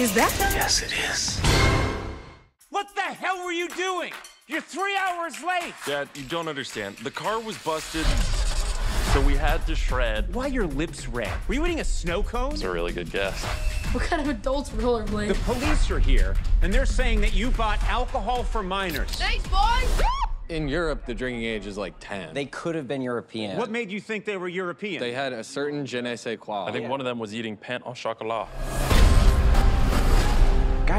Is that? Yes, it is. What the hell were you doing? You're three hours late. Dad, you don't understand. The car was busted, so we had to shred. Why your lips red? Were you eating a snow cone? It's a really good guess. What kind of adults rollerblade? The police are here, and they're saying that you bought alcohol for minors. Thanks, boys! In Europe, the drinking age is like 10. They could have been European. What made you think they were European? They had a certain je ne sais quoi. I think one of them was eating pain au chocolat.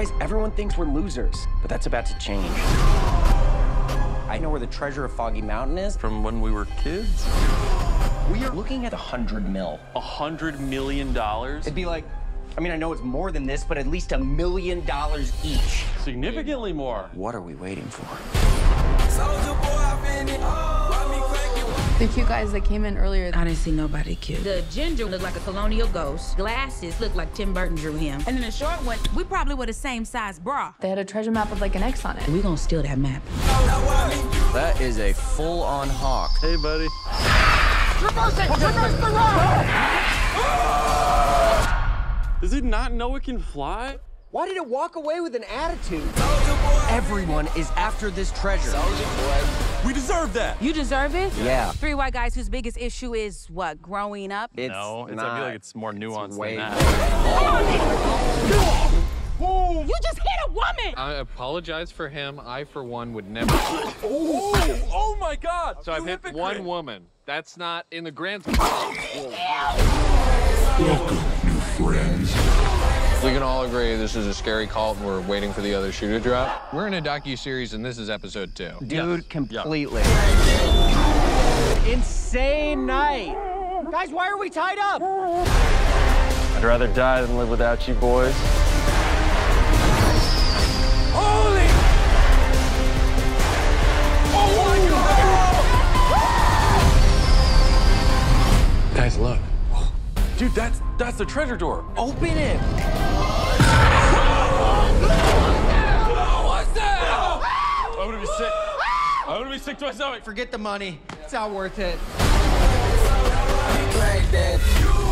Guys, everyone thinks we're losers, but that's about to change. I know where the treasure of Foggy Mountain is. From when we were kids? We are looking at a hundred mil. A hundred million dollars? It'd be like, I mean, I know it's more than this, but at least a million dollars each. Significantly more. What are we waiting for? The cute guys that came in earlier. I didn't see nobody cute. The ginger looked like a colonial ghost. Glasses looked like Tim Burton drew him. And then the short one, we probably were the same size bra. They had a treasure map with like an X on it. We gonna steal that map. That is a full-on hawk. Hey, buddy. Reverse it! Reverse the rock! Does it not know it can fly? Why did it walk away with an attitude? Everyone is after this treasure. We deserve that. You deserve it? Yeah. Three white guys whose biggest issue is what? Growing up? It's no, it's, not. I feel like it's more nuanced way than that. You just hit a woman! I apologize for him. I, for one, would never. oh, oh my God! So I've hit hypocrite. one woman. That's not in the grand. Welcome, new friends. We can all agree this is a scary cult and we're waiting for the other shoe to drop. We're in a docu-series and this is episode two. Dude, completely. Insane night. Guys, why are we tied up? I'd rather die than live without you boys. Holy! Oh my God! Guys, look. Dude, that's that's the treasure door. Open it. I'm gonna be sick. I'm gonna be sick to my stomach. Forget the money. It's not worth it. Like that.